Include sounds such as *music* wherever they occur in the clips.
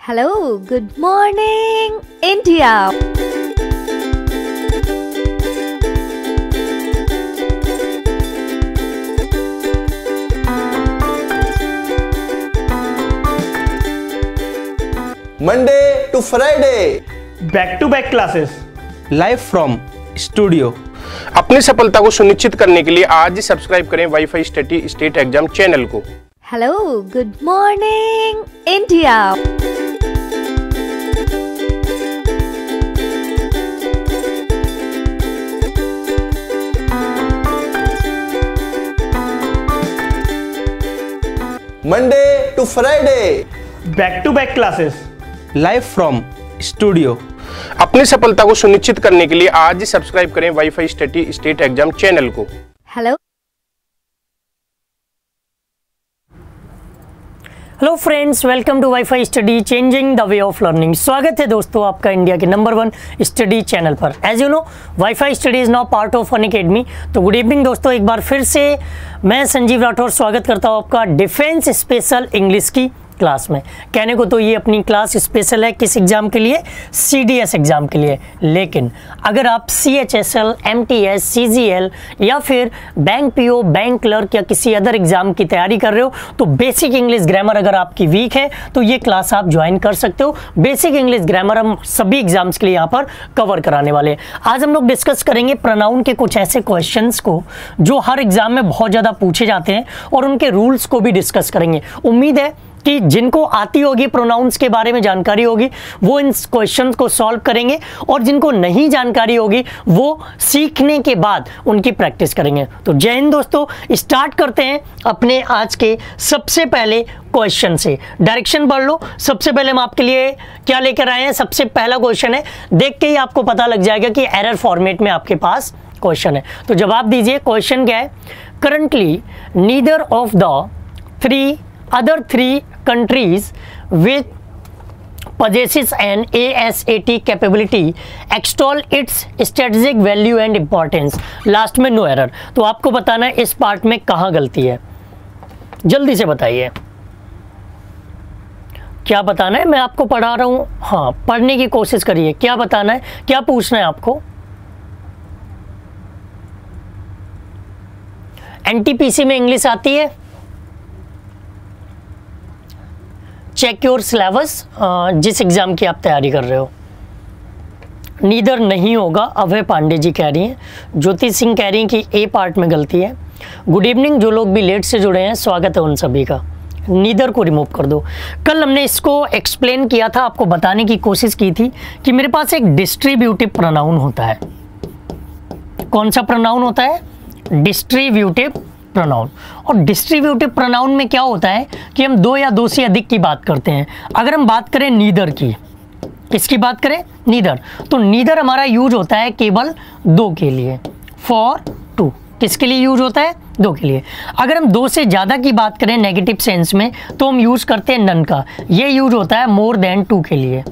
Hello, good morning, India. Monday to Friday back to back classes live from studio अपनी सफलता को सुनिश्चित करने के लिए आज ही सब्सक्राइब करें WiFi study state exam channel को hello good morning India. Monday to Friday back to back classes live from studio अपनी सफलता को सुनिश्चित करने के लिए आज ही सब्सक्राइब करें WiFi study state exam channel को। Hello. Hello friends welcome to WiFi study changing the way of learning स्वागत है दोस्तों आपका इंडिया के नंबर वन स्टडी चैनल पर as you know WiFi study is now part of Unacademy तो good evening दोस्तों एक बार फिर से मैं संजीव राठौर स्वागत करता हूँ आपका डिफेंस स्पेशल इंग्लिश की क्लास में। कहने को तो ये अपनी क्लास स्पेशल है किस एग्ज़ाम के लिए? सी डी एस एग्ज़ाम के लिए। लेकिन अगर आप C H S L M T S C G L या फिर bank P O bank clerk या किसी अदर एग्ज़ाम की तैयारी कर रहे हो तो बेसिक इंग्लिश ग्रामर अगर आपकी वीक है तो ये क्लास आप ज्वाइन कर सकते हो। बेसिक इंग्लिश ग्रामर हम सभी एग्ज़ाम्स के लिए यहाँ पर कवर कराने वाले हैं। आज हम लोग डिस्कस करेंगे प्रोनाउन के कुछ ऐसे क्वेश्चन को, जो हर एग्ज़ाम में बहुत ज़्यादा पूछे जाते हैं और उनके रूल्स को भी डिस्कस करेंगे। उम्मीद है कि जिनको आती होगी प्रोनाउंस के बारे में जानकारी होगी, वो इन क्वेश्चन को सॉल्व करेंगे और जिनको नहीं जानकारी होगी, वो सीखने के बाद उनकी प्रैक्टिस करेंगे। तो जय हिंद दोस्तों स्टार्ट करते हैं अपने आज के सबसे पहले क्वेश्चन से। डायरेक्शन पढ़ लो। सबसे पहले हम आपके लिए क्या लेकर आए हैं? सबसे पहला क्वेश्चन है। देख के ही आपको पता लग जाएगा कि एरर फॉर्मेट में आपके पास क्वेश्चन है। तो जवाब दीजिए क्वेश्चन क्या है? Currently neither of the three other three countries with possesses an ASAT capability, extol its strategic value and importance. Last में नो एरर तो आपको बताना है, इस पार्ट में कहाँ गलती है? जल्दी से बताइए। क्या बताना है? मैं आपको पढ़ा रहा हूँ। हाँ पढ़ने की कोशिश करिए। क्या बताना है? क्या पूछना है आपको? एनटीपीसी में इंग्लिश आती है? चेक योर सिलेबस जिस एग्ज़ाम की आप तैयारी कर रहे हो। नीदर नहीं होगा, अभय पांडे जी कह रही हैं। ज्योति सिंह कह रही हैं कि ए पार्ट में गलती है। गुड इवनिंग जो लोग भी लेट से जुड़े हैं, स्वागत है उन सभी का। नीदर को रिमूव कर दो। कल हमने इसको एक्सप्लेन किया था, आपको बताने की कोशिश की थी कि मेरे पास एक डिस्ट्रीब्यूटिव प्रोनाउन होता है। कौन सा प्रोनाउन होता है? डिस्ट्रीब्यूटिव प्रोनाउन और डिस्ट्रीब्यूटिव प्रोनाउन में क्या होता है कि हम दो या दो से अधिक की बात करते हैं। अगर हम बात करें नीदर की, किसकी बात करें? नीदर तो नीदर हमारा यूज़ होता है केवल दो के लिए। फॉर टू किसके लिए यूज़ होता है? दो के लिए। अगर हम दो से ज़्यादा की बात करें नेगेटिव सेंस में तो हम यूज़ करते हैं नन का। ये यूज़ होता है मोर देन टू के लिए।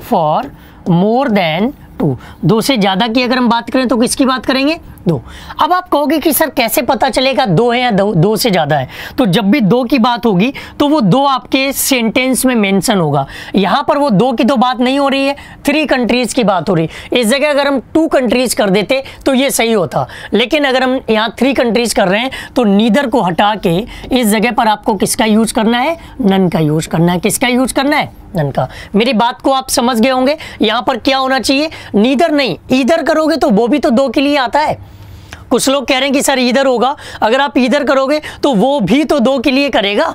For more than two. दो से ज़्यादा की अगर हम बात करें तो किसकी बात करेंगे? दो। अब आप कहोगे कि सर कैसे पता चलेगा दो है या दो, दो से ज़्यादा है? तो जब भी दो की बात होगी तो वो दो आपके सेंटेंस में मेंशन होगा। यहाँ पर वो दो की तो बात नहीं हो रही है थ्री कंट्रीज़ की बात हो रही है। इस जगह अगर हम टू कंट्रीज़ कर देते तो ये सही होता। लेकिन अगर हम यहाँ थ्री कंट्रीज़ कर रहे हैं तो नीदर को हटा के इस जगह पर आपको किसका यूज़ करना है? नन का यूज़ करना है। किसका यूज़ करना है? नन का मेरी बात को आप समझ गए होंगे, यहाँ पर क्या होना चाहिए? नीदर नहीं इधर करोगे तो वो भी तो दो के लिए आता है। कुछ लोग कह रहे हैं कि सर इधर होगा, अगर आप इधर करोगे तो वो भी तो दो के लिए करेगा।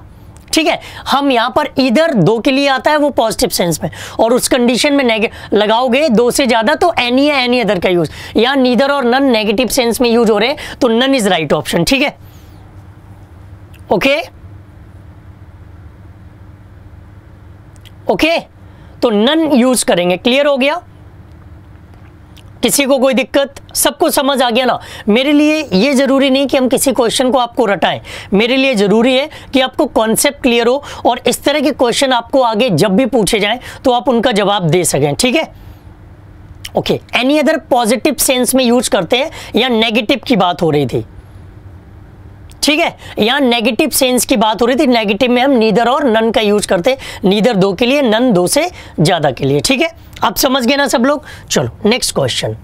ठीक है, हम यहाँ पर इधर दो के लिए आता है, वो पॉजिटिव सेंस में। और उस कंडीशन में लगाओगे दो से ज़्यादा तो एनी है एनी अदर का यूज़ यहाँ नीदर और नन नेगेटिव सेंस में यूज़ हो रहे हैं तो नन इज़ राइट ऑप्शन ठीक है? ओके ओके तो नन यूज़ करेंगे. क्लियर हो गया? किसी को कोई दिक्कत? सबको समझ आ गया ना? मेरे लिए ये ज़रूरी नहीं कि हम किसी क्वेश्चन को आपको रटाएँ. मेरे लिए ज़रूरी है कि आपको कॉन्सेप्ट क्लियर हो और इस तरह के क्वेश्चन आपको आगे जब भी पूछे जाएँ तो आप उनका जवाब दे सकें. ठीक है? Okay any other positive sense में यूज़ करते हैं या नेगेटिव की बात हो रही थी? ठीक है? यहाँ नेगेटिव सेंस की बात हो रही थी। नेगेटिव में हम नीदर और नन का यूज़ करते नीदर दो के लिए नन दो से ज़्यादा के लिए, ठीक है? आप समझ गए ना सब लोग? चलो नेक्स्ट क्वेश्चन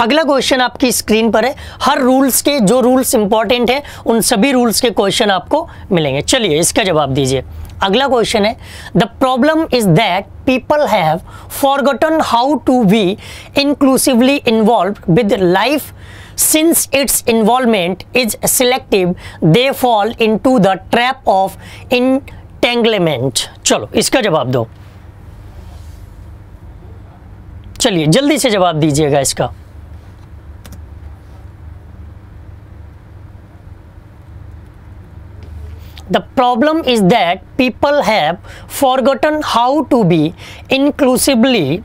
अगला क्वेश्चन आपकी स्क्रीन पर है। हर रूल्स के, जो रूल्स इंपॉर्टेंट है, उन सभी रूल्स के क्वेश्चन आपको मिलेंगे। चलिए, इसका जवाब दीजिए। अगला क्वेश्चन है। The problem is that people have forgotten how to be inclusively involve with life since its involvement is selective they fall into the trap of entanglement चलो इसका जवाब दो चलिए जल्दी से जवाब दीजिएगा इसका The problem is that people have forgotten how to be inclusively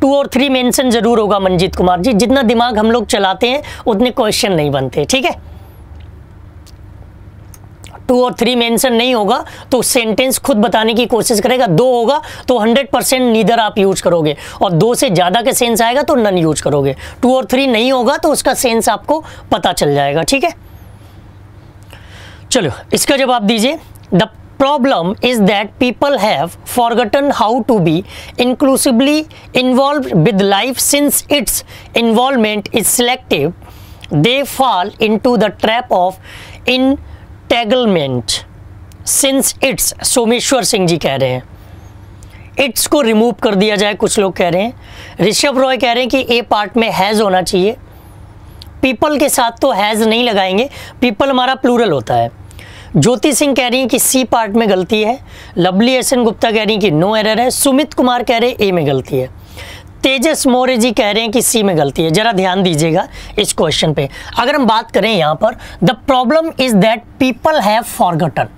two और थ्री मेंशन ज़रूर होगा मंजीत कुमार जी। जितना दिमाग हम लोग चलाते हैं, उतने क्वेश्चन नहीं बनते, ठीक है? टू और थ्री मेंशन नहीं होगा तो सेंटेंस खुद बताने की कोशिश करेगा। दो होगा तो हंड्रेड परसेंट नीदर आप यूज़ करोगे। और दो से ज़्यादा के सेंस आएगा तो नन यूज़ करोगे। टू और थ्री नहीं होगा तो उसका सेंस आपको पता चल जाएगा, ठीक है? चलो, इसका जवाब दीजिए। The problem is that people have forgotten how to be inclusively involved with life since its involvement is selective they fall into the trap of entanglement since its Someshwar Singh ji कह रहे हैं it's को remove कर दिया जाए कुछ लोग कह रहे हैं ऋषभ रॉय कह रहे हैं कि ए पार्ट में हैज़ होना चाहिए पीपल के साथ तो हैज़ नहीं लगाएँगे पीपल हमारा प्लूरल होता है ज्योति सिंह कह रही हैं कि सी पार्ट में गलती है, लवली एस एन गुप्ता कह रही हैं कि नो एरर है, सुमित कुमार कह रहे हैं ए में गलती है। तेजस मौर्य जी कह रहे हैं कि सी में गलती है। जरा ध्यान दीजिएगा इस क्वेश्चन पे। अगर हम बात करें यहाँ पर the problem is that people have forgotten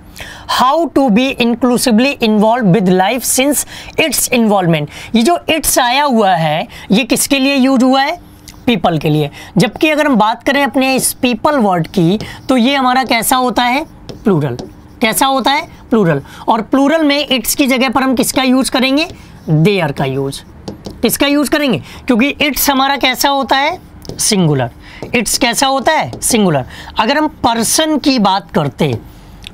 how to be inclusively involve with life since its involvement ये जो इट्स आया हुआ है, ये किसके लिए यूज़ हुआ है? पीपल के लिए। जबकि अगर हम बात करें अपने इस पीपल वर्ड की तो ये हमारा कैसा होता है? प्लूरल। कैसा होता है? प्लूरल। और प्लूरल में इट्स की जगह पर हम किसका यूज़ करेंगे? देयर का यूज़। किसका यूज़ करेंगे? क्योंकि इट्स हमारा कैसा होता है? सिंगुलर। इट्स कैसा होता है? सिंगुलर। अगर हम पर्सन की बात करते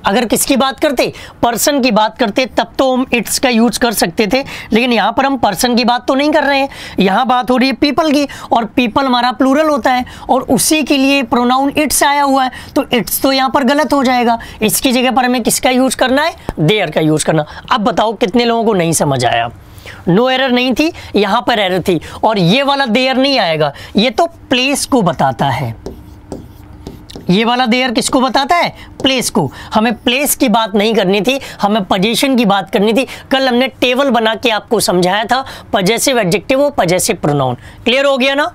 अगर किसकी बात करते? पर्सन की बात करते, तब तो हम इट्स का यूज़ कर सकते थे। लेकिन यहाँ पर हम पर्सन की बात तो नहीं कर रहे हैं। यहाँ बात हो रही है पीपल की, और पीपल हमारा प्लूरल होता है, और उसी के लिए प्रोनाउन इट्स आया हुआ है। तो इट्स तो यहाँ पर गलत हो जाएगा। इसकी जगह पर हमें किसका यूज़ करना है? देयर का यूज़ करना। अब बताओ, कितने लोगों को नहीं समझ आया? नो no एरर नहीं थी, यहाँ पर एरर थी। और ये वाला देयर नहीं आएगा। ये तो प्लेस को बताता है। ये वाला देयर किसको बताता है? प्लेस को। हमें प्लेस की बात नहीं करनी थी, हमें पोजीशन की बात करनी थी। कल हमने टेबल बना के आपको समझाया था पजेसिव एडजेक्टिव और पजेसिव प्रोनाउन क्लियर हो गया ना?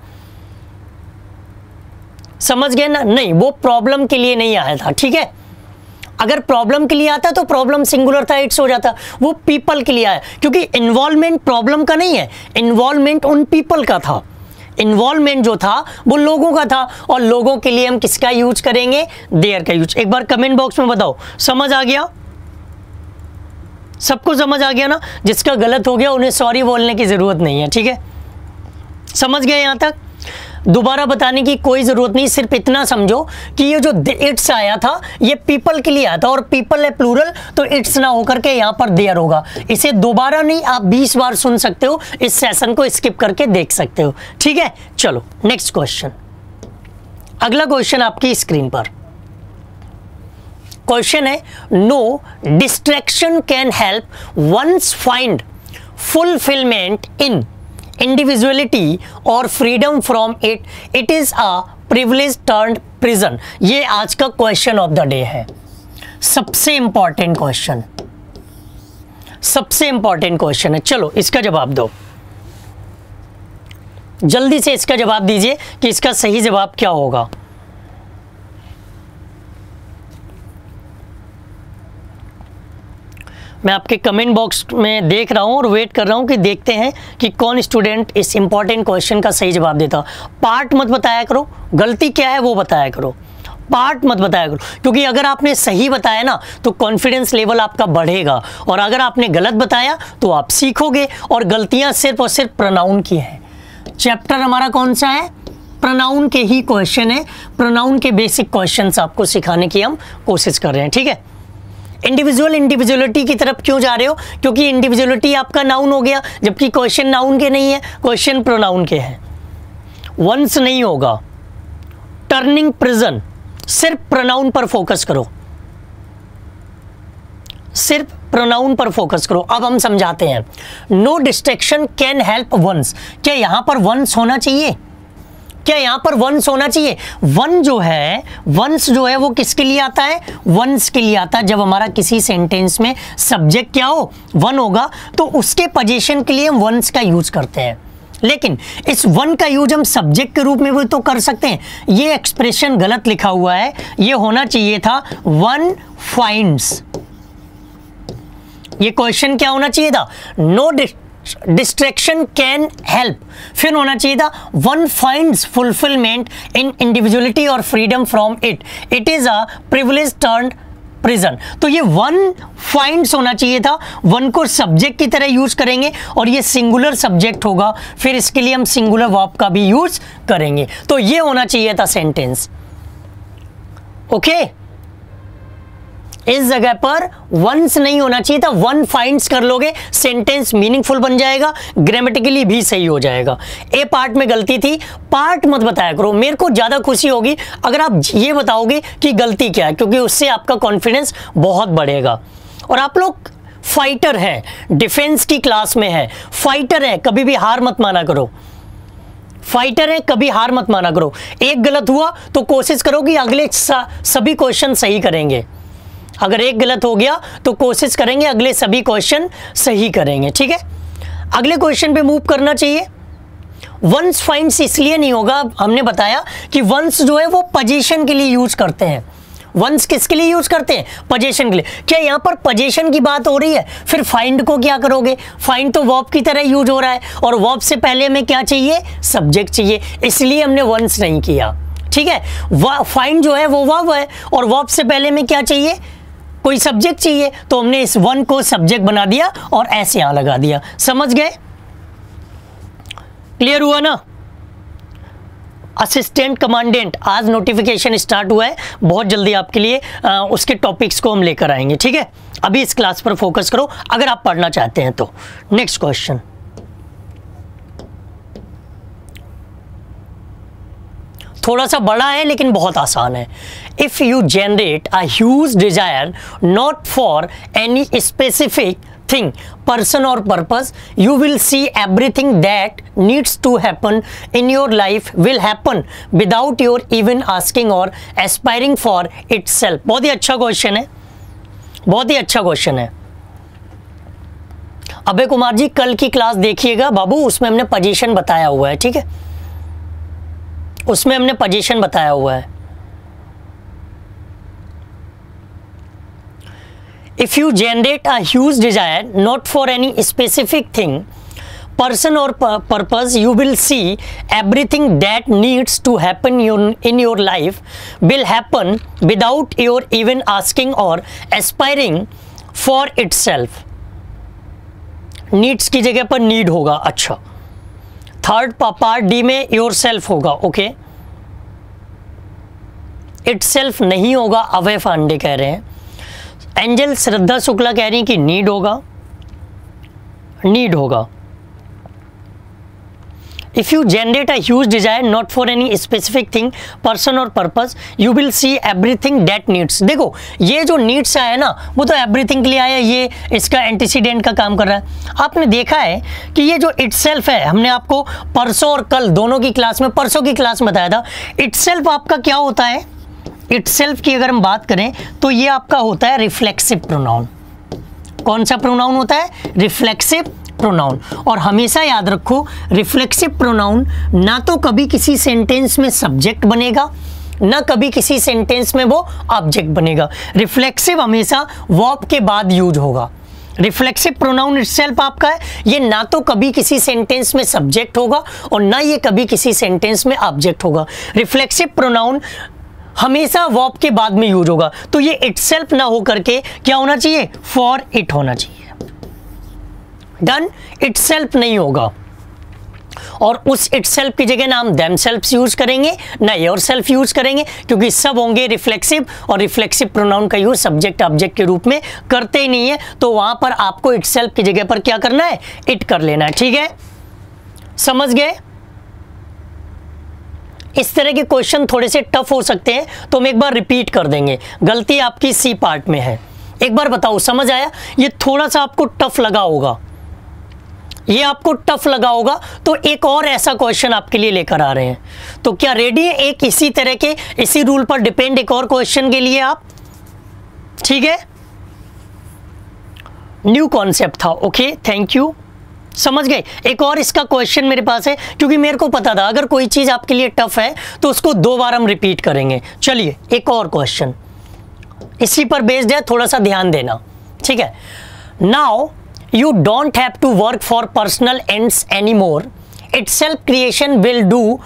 समझ गए ना? नहीं, वो प्रॉब्लम के लिए नहीं आया था, ठीक है? अगर प्रॉब्लम के लिए आता तो प्रॉब्लम सिंगुलर था इट्स हो जाता। वो पीपल के लिए आया, क्योंकि इन्वॉल्वमेंट प्रॉब्लम का नहीं है। इन्वॉल्वमेंट उन पीपल का था। इन्वॉल्वमेंट जो था, वो लोगों का था और लोगों के लिए हम किसका यूज़ करेंगे? देयर का यूज़ एक बार कमेंट बॉक्स में बताओ। समझ आ गया? सबको समझ आ गया ना? जिसका गलत हो गया, उन्हें सॉरी बोलने की ज़रूरत नहीं है, ठीक है? समझ गए यहाँ तक? दोबारा बताने की कोई ज़रूरत नहीं, सिर्फ़ इतना समझो कि ये जो इट्स आया था, ये पीपल के लिए आया था, और पीपल है प्लूरल तो इट्स ना होकर के यहाँ पर देयर होगा। इसे दोबारा नहीं, आप 20 बार सुन सकते हो, इस सेशन को स्किप करके देख सकते हो। ठीक है? चलो नेक्स्ट क्वेश्चन अगला क्वेश्चन आपकी स्क्रीन पर। क्वेश्चन है no distraction can help one's find fulfilment in individuality or freedom from it it is a privilege turn prison ये आज का क्वेश्चन ऑफ़ द डे है। सबसे इंपॉर्टेंट क्वेश्चन सबसे इंपॉर्टेंट क्वेश्चन है। चलो, इसका जवाब दो। जल्दी से इसका जवाब दीजिए कि इसका सही जवाब क्या होगा। मैं आपके कमेंट बॉक्स में देख रहा हूँ और वेट कर रहा हूँ कि देखते हैं कि कौन स्टूडेंट इस इंपॉर्टेंट क्वेश्चन का सही जवाब देता पार्ट मत बताया करो, गलती क्या है वो बताया करो। पार्ट मत बताया करो, क्योंकि अगर आपने सही बताया ना तो कॉन्फिडेंस लेवल आपका बढ़ेगा। और अगर आपने गलत बताया तो आप सीखोगे और गलतियाँ सिर्फ़ और सिर्फ़ प्रोनाउन की हैं। चैप्टर हमारा कौन सा है? प्रोनाउन के ही क्वेश्चन है। प्रोनाउन के बेसिक क्वेश्चंस आपको सिखाने की हम कोशिश कर रहे हैं, ठीक है? इंडिविजुअल इंडिविजुअलिटी की तरफ़ क्यों जा रहे हो? क्योंकि इंडिविजुअलिटी आपका नाउन हो गया, जबकि क्वेश्चन नाउन के नहीं है क्वेश्चन प्रोनाउन के हैं। वंस नहीं होगा टर्निंग प्रिजन सिर्फ़ प्रोनाउन पर फोकस करो। सिर्फ़ प्रोनाउन पर फोकस करो। अब हम समझाते हैं। No distraction can help one's क्या यहाँ पर वंस होना चाहिए? क्या यहाँ पर वंस होना चाहिए? वन जो है वंस जो है वो किसके लिए आता है? वंस के लिए आता है। जब हमारा किसी सेंटेंस में सब्जेक्ट क्या हो? वन होगा तो उसके पोजीशन के लिए हम वंस का यूज़ करते हैं। लेकिन इस वन का यूज़ हम सब्जेक्ट के रूप में भी तो कर सकते हैं। ये एक्सप्रेशन गलत लिखा हुआ है। ये होना चाहिए था वन फाइंड्स ये क्वेश्चन क्या होना चाहिए था? नो डिस्ट्रैक्शन कैन हेल्प फिर होना चाहिए था one find fulfilment in individuality or freedom from it it is a privilege turn prison तो ये वन फाइंड्स होना चाहिए था. वन को सब्जेक्ट की तरह यूज़ करेंगे और ये सिंगुलर सब्जेक्ट होगा. फिर इसके लिए हम सिंगुलर वर्ब का भी यूज़ करेंगे. तो ये होना चाहिए था सेंटेंस ओके okay? इस जगह पर वंस नहीं होना चाहिए था वन फाइंड्स कर लोगे सेंटेंस मीनिंगफुल बन जाएगा ग्रामेटिकली भी सही हो जाएगा। ए पार्ट में गलती थी पार्ट मत बताया करो, मेरे को ज़्यादा खुशी होगी अगर आप ये बताओगे कि गलती क्या है, क्योंकि उससे आपका कॉन्फिडेंस बहुत बढ़ेगा। और आप लोग फाइटर है डिफेंस की क्लास में है फाइटर है, कभी भी हार मत माना करो। फाइटर है, कभी हार मत माना करो। एक गलत हुआ तो कोशिश करो कि अगले सभी क्वेश्चन सही करेंगे। अगर एक गलत हो गया तो कोशिश करेंगे अगले सभी क्वेश्चन सही करेंगे, ठीक है? अगले क्वेश्चन पे मूव करना चाहिए। वंस फाइंड्स इसलिए नहीं होगा, हमने बताया कि वंस जो है वो पोजीशन के लिए यूज़ करते हैं। वंस किसके लिए यूज़ करते हैं? पोजीशन के लिए। क्या यहाँ पर पोजीशन की बात हो रही है? फिर फाइंड को क्या करोगे? फाइंड तो वर्ब की तरह यूज़ हो रहा है, और वर्ब से पहले हमें क्या चाहिए? सब्जेक्ट चाहिए। इसलिए हमने वंस नहीं किया, ठीक है? फाइंड जो है वो वर्ब है, और वर्ब से पहले में क्या चाहिए? कोई सब्जेक्ट चाहिए तो हमने इस वन को सब्जेक्ट बना दिया और ऐसे यहाँ लगा दिया। समझ गए? क्लियर हुआ ना? असिस्टेंट कमांडेंट आज नोटिफिकेशन स्टार्ट हुआ है। बहुत जल्दी आपके लिए आ, उसके टॉपिक्स को हम लेकर आएँगे ठीक है? अभी इस क्लास पर फोकस करो। अगर आप पढ़ना चाहते हैं तो। नेक्स्ट क्वेश्चन थोड़ा सा बड़ा है, लेकिन बहुत आसान है। If you generate a huge desire not for any specific thing person or purpose you will see everything that needs to happen in your life will happen without your even asking or aspiring for it बहुत ही अच्छा question है। बहुत ही अच्छा question है। अभय कुमार जी, कल की क्लास देखिएगा। बाबू, उसमें हमने पोजीशन बताया हुआ है, ठीक है? उसमें हमने पोजीशन बताया हुआ है। If you generate a huge desire not for any specific thing person or purpose you will see everything that needs to happen in your life will happen without your even asking or aspiring for its self needs की जगह पर need होगा अच्छा। Third part D में yourself होगा okay itself नहीं होगा अवय फांडे कह रहे हैं एंजल श्रद्धा शुक्ला कह रही कि नीड होगा नीड होगा if you generate a huge desire not for any specific thing person or purpose you will see everything that needs देखो, ये जो नीड्स आया ना, वो तो एवरीथिंग के लिए आया, ये इसका एंटीसीडेंट का काम कर रहा है। आपने देखा है कि ये जो इट है, हमने आपको परसों और कल दोनों की क्लास में, परसों की क्लास में बताया था इट आपका क्या होता है? इट की अगर हम बात करें तो ये आपका होता है रिफ्लेक्सिव प्रोनाउन कौन सा प्रोनाउन होता है? रिफ्लेक्सिव प्रोनाउन और हमेशा याद रखो रिफ्लेक्सिव प्रोनाउन ना तो कभी किसी सेंटेंस में सब्जेक्ट बनेगा, ना कभी किसी सेंटेंस में वो ऑब्जेक्ट बनेगा। रिफ्लेक्सिव हमेशा वर्ब के बाद यूज़ होगा। रिफ्लेक्सिव प्रोनाउन इटसेल्फ आपका है, ये ना तो कभी किसी सेंटेंस में सब्जेक्ट होगा और ना ये कभी किसी सेंटेंस में ऑब्जेक्ट होगा। रिफ्लेक्सिव प्रोनाउन हमेशा वॉप के बाद में यूज़ होगा। तो ये इट ना हो करके क्या होना चाहिए? फॉर इट होना चाहिए। डन इट नहीं होगा। और उस इट की जगह ना हम देम यूज़ करेंगे, ना योर यूज़ करेंगे, क्योंकि सब होंगे रिफ्लेक्सिव और रिफ्लेक्सिव प्रोनाउन का यूज़ सब्जेक्ट ऑब्जेक्ट के रूप में करते ही नहीं है तो वहाँ पर आपको इट की जगह पर क्या करना है? इट कर लेना है, ठीक है? समझ गए? इस तरह के क्वेश्चन थोड़े से टफ हो सकते हैं तो हम एक बार रिपीट कर देंगे। गलती आपकी सी पार्ट में है। एक बार बताओ, समझ आया? ये थोड़ा सा आपको टफ लगा होगा। ये आपको टफ लगा होगा। तो एक और ऐसा क्वेश्चन आपके लिए लेकर आ रहे हैं। तो क्या रेडी है? एक इसी तरह के, इसी रूल पर डिपेंड एक और क्वेश्चन के लिए आप? ठीक है? न्यू कॉन्सेप्ट था। ओके थैंक यू समझ गए? एक और इसका क्वेश्चन मेरे पास है, क्योंकि मेरे को पता था, अगर कोई चीज़ आपके लिए टफ है तो उसको दो बार हम रिपीट करेंगे। चलिए, एक और क्वेश्चन इसी पर बेस्ड है, थोड़ा सा ध्यान देना। ठीक है? Now you don't have to work for personal ends any more itself creation will do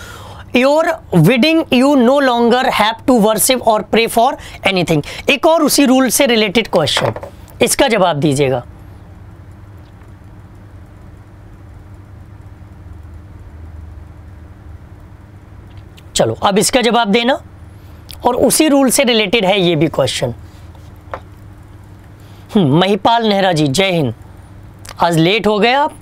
your bidding you no longer have to worship or pray for anything एक और उसी रूल से रिलेटेड क्वेश्चन इसका जवाब दीजिएगा। चलो, अब इसका जवाब देना। और उसी रूल से रिलेटेड है ये भी क्वेश्चन महिपाल नेहरा जी, जय हिंद। आज लेट हो गए आप।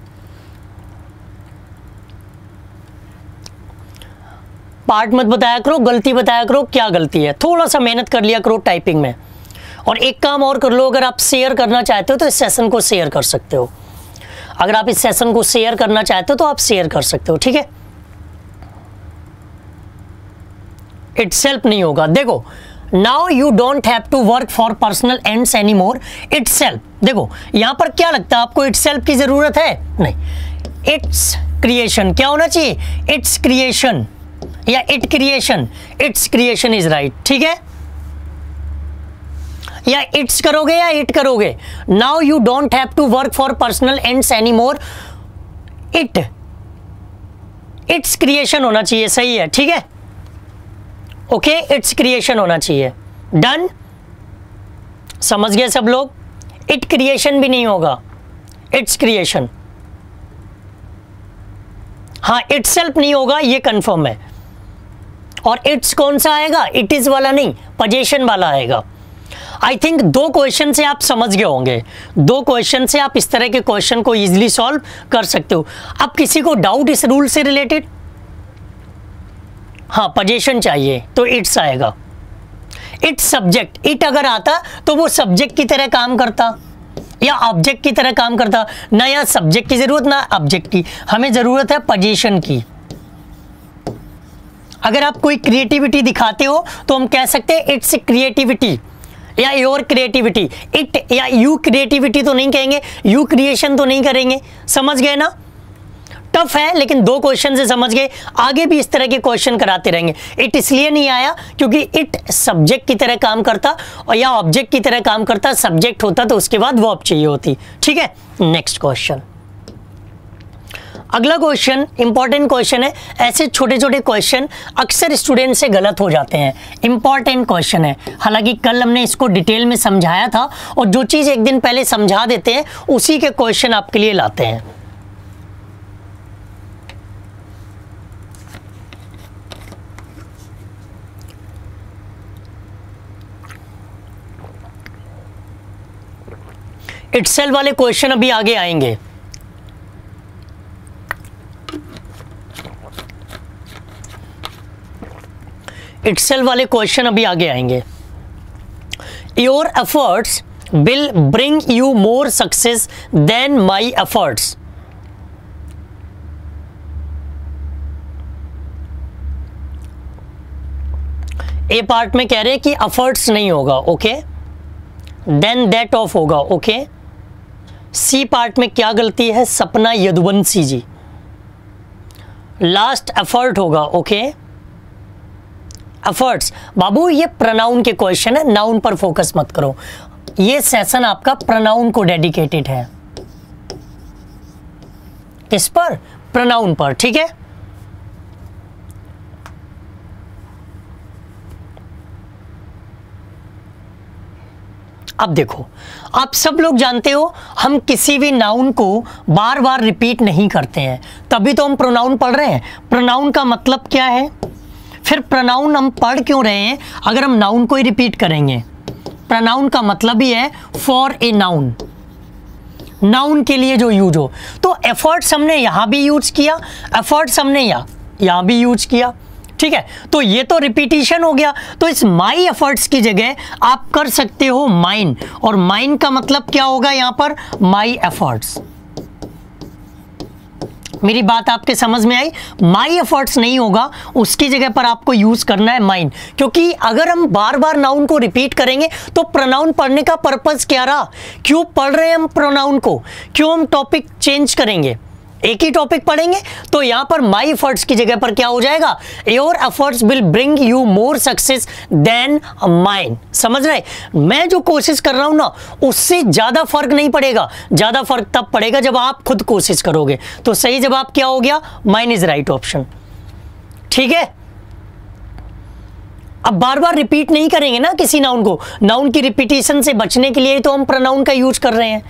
पार्ट मत बताया करो, गलती बताया करो, क्या गलती है। थोड़ा सा मेहनत कर लिया करो टाइपिंग में। और एक काम और कर लो, अगर आप शेयर करना चाहते हो तो इस सेशन को शेयर कर सकते हो। अगर आप इस सेशन को शेयर करना चाहते हो तो आप शेयर कर सकते हो, ठीक है? इट सेल्फ नहीं होगा। देखो now you don't have to work for personal ends any more itself देखो, यहाँ पर क्या लगता है आपको? इट सेल्फ की ज़रूरत है? नहीं। इट्स क्रिएशन क्या होना चाहिए? इट्स क्रिएशन या it creation its creation is right ठीक है? या इट्स करोगे या इट करोगे? Now you don't have to work for personal ends any more it its creation होना चाहिए। सही है। ठीक है? ओके इट्स क्रिएशन होना चाहिए। डन समझ गए सब लोग? इट क्रिएशन भी नहीं होगा। इट्स क्रिएशन हाँ इट सेल्फ नहीं होगा, ये कंफर्म है। और इट्स कौन सा आएगा? इट इज़ वाला नहीं पजेशन वाला आएगा। आई थिंक दो क्वेश्चन से आप समझ गए होंगे। दो क्वेश्चन से आप इस तरह के क्वेश्चन को इजीली सॉल्व कर सकते हो। अब किसी को डाउट इस रूल से रिलेटेड हाँ पजेशन चाहिए तो इट्स आएगा। इट सब्जेक्ट इट अगर आता तो वो सब्जेक्ट की तरह काम करता, या ऑब्जेक्ट की तरह काम करता। ना या सब्जेक्ट की ज़रूरत, ना ऑब्जेक्ट की। हमें ज़रूरत है पजेशन की। अगर आप कोई क्रिएटिविटी दिखाते हो तो हम कह सकते हैं इट्स क्रिएटिविटी या योर क्रिएटिविटी इट या यू क्रिएटिविटी तो नहीं कहेंगे यू क्रिएशन तो नहीं करेंगे। समझ गए ना? टफ है, लेकिन दो क्वेश्चन से समझ गए। आगे भी इस तरह के क्वेश्चन कराते रहेंगे। इट इसलिए नहीं आया क्योंकि इट सब्जेक्ट की तरह काम करता और या ऑब्जेक्ट की तरह काम करता सब्जेक्ट होता तो उसके बाद वर्ब चाहिए होती। ठीक है? नेक्स्ट क्वेश्चन अगला क्वेश्चन इंपॉर्टेंट क्वेश्चन है। ऐसे छोटे छोटे क्वेश्चन अक्सर स्टूडेंट से गलत हो जाते हैं। इंपॉर्टेंट क्वेश्चन है। हालाँकि कल हमने इसको डिटेल में समझाया था और जो चीज़ एक दिन पहले समझा देते हैं, उसी के क्वेश्चन आपके लिए लाते हैं। इटसेल वाले क्वेश्चन अभी आगे आएँगे। इटसेल वाले क्वेश्चन अभी आगे आएँगे। Your efforts will bring you more success than my efforts A part में कह रहे हैं कि एफर्ट्स नहीं होगा ओके देन दैट ऑफ़ होगा ओके सी पार्ट में क्या गलती है? सपना यदुवंशी जी। लास्ट एफर्ट होगा ओके एफर्ट्स बाबू, ये प्रनाउन के क्वेश्चन है नाउन पर फोकस मत करो। ये सेशन आपका प्रनाउन को डेडिकेटेड है। किस पर? प्रनाउन पर, ठीक है? अब देखो, आप सब लोग जानते हो, हम किसी भी नाउन को बार बार रिपीट नहीं करते हैं। तभी तो हम प्रोनाउन पढ़ रहे हैं। प्रोनाउन का मतलब क्या है? फिर प्रोनाउन हम पढ़ क्यों रहे हैं? अगर हम नाउन को ही रिपीट करेंगे। प्रोनाउन का मतलब ही है फॉर ए नाउन नाउन के लिए जो यूज़ हो। तो एफर्ट्स हमने यहाँ भी यूज़ किया एफर्ट्स हमने यहाँ भी यूज़ किया। ठीक है? तो ये तो रिपीटिशन हो गया। तो इस माई एफर्ट्स की जगह आप कर सकते हो माइन और माइन का मतलब क्या होगा यहाँ पर? माई एफर्ट्स मेरी बात आपके समझ में आई? माई एफर्ट्स नहीं होगा। उसकी जगह पर आपको यूज़ करना है माइन क्योंकि अगर हम बार बार नाउन को रिपीट करेंगे तो प्रोनाउन पढ़ने का पर्पज क्या रहा? क्यों पढ़ रहे हैं हम प्रोनाउन को? क्यों हम टॉपिक चेंज करेंगे? एक ही टॉपिक पढ़ेंगे तो यहाँ पर माई एफर्ट्स की जगह पर क्या हो जाएगा? Your efforts will bring you more success than mine समझ रहे? मैं जो कोशिश कर रहा हूँ ना, उससे ज़्यादा फ़र्क नहीं पड़ेगा। ज़्यादा फ़र्क तब पड़ेगा जब आप खुद कोशिश करोगे। तो सही जवाब क्या हो गया? माइन इज़ राइट ऑप्शन ठीक है? अब बार बार रिपीट नहीं करेंगे ना किसी नाउन को। नाउन की रिपीटेशन से बचने के लिए तो हम प्रोनाउन का यूज़ कर रहे हैं।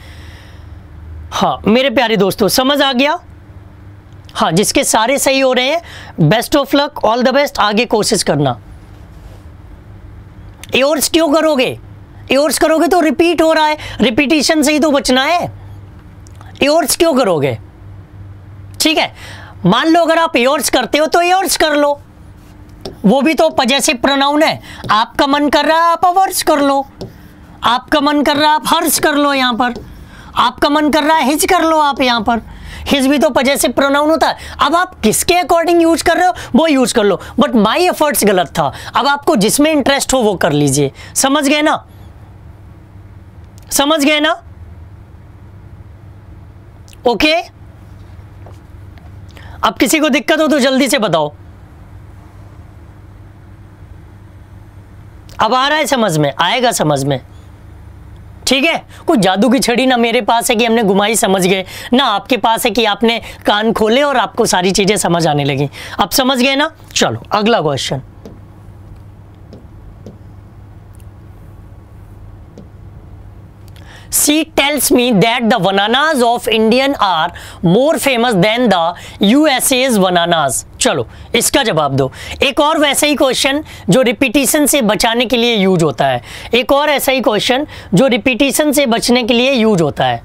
हाँ मेरे प्यारे दोस्तों, समझ आ गया? हाँ जिसके सारे सही हो रहे हैं best of luck all the best आगे कोशिश करना। एयर्स क्यों करोगे? एयर्स करोगे तो रिपीट हो रहा है रिपीटेशन से ही तो बचना है। एयर्स क्यों करोगे? ठीक है, मान लो अगर आप एयर्स करते हो तो एयर्स कर लो। वो भी तो पजेसिव प्रोनाउन है। आपका मन कर रहा है, आप अवर्स कर लो। आपका मन कर रहा है, आप हर्ष कर लो यहाँ पर। आपका मन कर रहा है, हिज कर लो आप यहाँ पर। हिज भी तो पजेसिव प्रोनाउन होता। है अब आप किसके अकॉर्डिंग यूज़ कर रहे हो, वो यूज़ कर लो। बट माई एफर्ट्स गलत था। अब आपको जिसमें इंटरेस्ट हो, वो कर लीजिए। समझ गए ना? समझ गए ना? ओके अब किसी को दिक्कत हो तो जल्दी से बताओ। अब आ रहा है समझ में, आएगा समझ में। ठीक है? कोई जादू की छड़ी ना मेरे पास है कि हमने घुमाई समझ गए, ना आपके पास है कि आपने कान खोले और आपको सारी चीज़ें समझ आने लगी। आप समझ गए ना? चलो, अगला question She tells me that the bananas of Indian are more famous than the USA's bananas. चलो, इसका जवाब दो। एक और वैसा ही क्वेश्चन जो रिपीटिशन से बचाने के लिए यूज़ होता है। एक और ऐसा ही क्वेश्चन जो रिपीटिशन से बचने के लिए यूज़ होता है।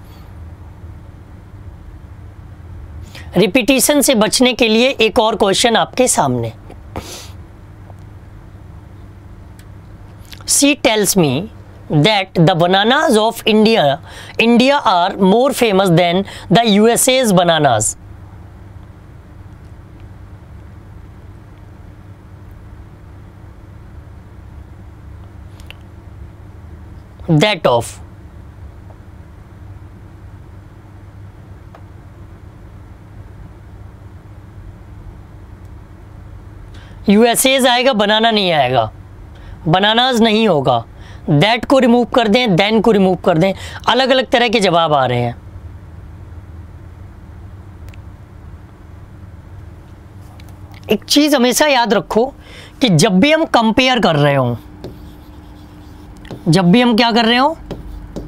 रिपीटिशन से बचने के लिए एक और क्वेश्चन आपके सामने। She tells me that the bananas of India India are more famous than the USA's bananas. That of USA's आएगा बनाना नहीं आएगा बनानाज नहीं होगा दैट को रिमूव कर दें देन को रिमूव कर दें। अलग अलग तरह के जवाब आ रहे हैं। एक चीज़ हमेशा याद रखो कि जब भी हम कंपेयर कर रहे हो, जब भी हम क्या कर रहे हो?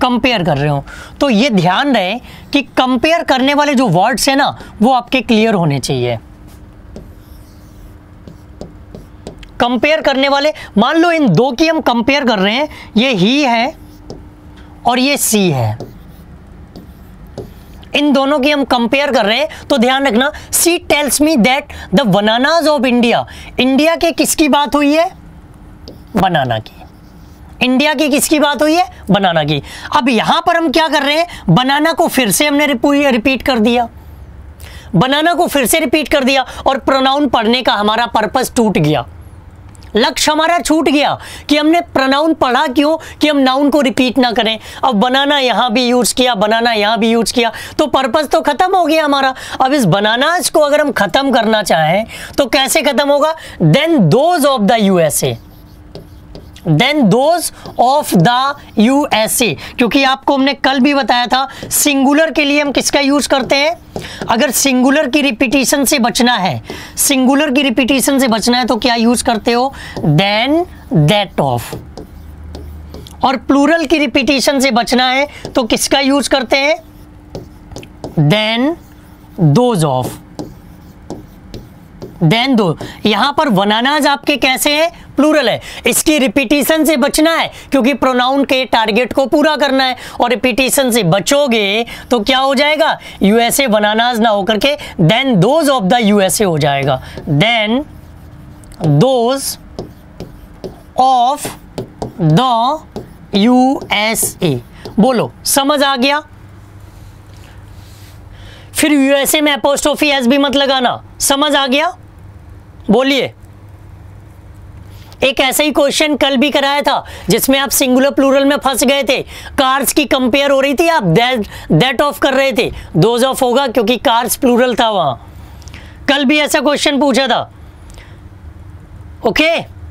कंपेयर कर रहे हो। तो ये ध्यान रहे कि कंपेयर करने वाले जो वर्ड्स है ना, वो आपके क्लियर होने चाहिए। कंपेयर करने वाले, मान लो इन दो की हम कंपेयर कर रहे हैं, ये ही है और ये सी है। इन दोनों की हम कंपेयर कर रहे हैं तो ध्यान रखना she tells me that the bananas of India India के किसकी बात हुई है? बनाना की। इंडिया की किसकी बात हुई है? बनाना की। अब यहाँ पर हम क्या कर रहे हैं? बनाना को फिर से हमने रिपीट कर दिया। बनाना को फिर से रिपीट कर दिया और प्रोनाउन पढ़ने का हमारा पर्पस टूट गया। लक्ष्य हमारा छूट गया कि हमने प्रनाउन पढ़ा क्यों कि हम नाउन को रिपीट ना करें। अब बनाना यहाँ भी यूज़ किया बनाना यहाँ भी यूज़ किया तो पर्पज तो खत्म हो गया हमारा। अब इस बनानाज को अगर हम खत्म करना चाहें तो कैसे खत्म होगा? Than those of the USA than those of the USA क्योंकि आपको हमने कल भी बताया था सिंगुलर के लिए हम किसका यूज़ करते हैं? अगर सिंगुलर की रिपीटिशन से बचना है सिंगुलर की रिपीटिशन से बचना है तो क्या यूज़ करते हो? देन दैट ऑफ़ और प्लूरल की रिपीटिशन से बचना है तो किसका यूज़ करते हैं? देन दोज ऑफ़ देन दो यहाँ पर वनानाज आपके कैसे हैं? प्लूरल है। इसकी रिपीटिशन से बचना है, क्योंकि प्रोनाउन के टारगेट को पूरा करना है। और रिपीटिशन से बचोगे तो क्या हो जाएगा? यूएसए वनानाज ना होकर के than those of the USA हो जाएगा। Than those of the USA बोलो, समझ आ गया? फिर यूएसए में अपोस्ट्रोफी एस भी मत लगाना। समझ आ गया? बोलिए। एक ऐसा ही क्वेश्चन कल भी कराया था, जिसमें आप सिंगुलर प्लूरल में फंस गए थे। कार्स की कंपेयर हो रही थी, आप दैट ऑफ़ कर रहे थे। दोज ऑफ़ होगा, क्योंकि कार्स प्लूरल था वहाँ। कल भी ऐसा क्वेश्चन पूछा था। ओके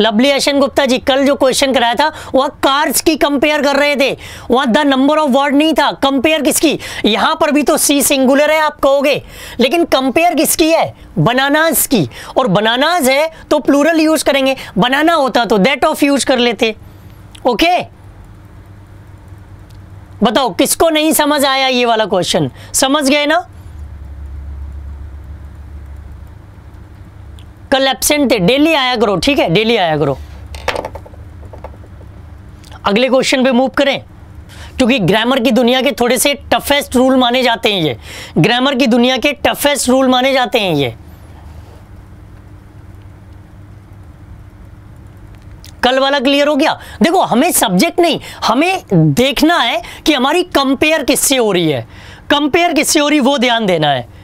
लवली एशन गुप्ता जी, कल जो क्वेश्चन कराया था, वह कार्स की कंपेयर कर रहे थे। वहाँ द नंबर ऑफ़ वर्ड नहीं था। कंपेयर किसकी? यहाँ पर भी तो सी सिंगुलर है, आप कहोगे। लेकिन कंपेयर किसकी है? बनानाज की। और बनानाज है तो प्लूरल यूज़ करेंगे। बनाना होता तो दैट ऑफ़ यूज़ कर लेते। ओके बताओ, किसको नहीं समझ आया ये वाला क्वेश्चन समझ गए ना? कल एबसेंट थे। डेली आया करो, ठीक है? डेली आया करो। अगले क्वेश्चन पे मूव करें। क्योंकि ग्रामर की दुनिया के थोड़े से टफेस्ट रूल माने जाते हैं ये। ग्रामर की दुनिया के टफेस्ट रूल माने जाते हैं ये। कल वाला क्लियर हो गया? देखो, हमें सब्जेक्ट नहीं, हमें देखना है कि हमारी कंपेयर किससे हो रही है। कंपेयर किससे हो रही वो ध्यान देना है।